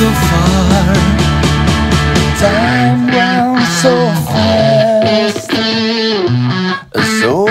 so far. Time went so fast. So